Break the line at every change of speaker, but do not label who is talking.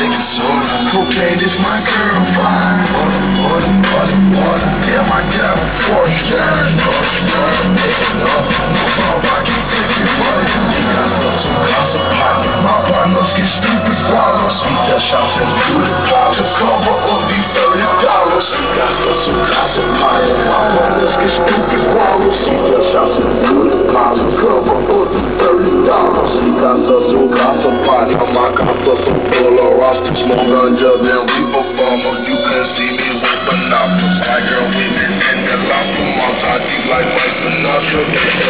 taking soda. Cocaine is my curl fine. Water, water, water, water. Yeah, my devil, fortune. Fortune, fortune, pocket. My gossip some full of rosters. More ganja than we performers. You can see me with binoculars. My girl women in the lobster. Deep like Mike Sinatra.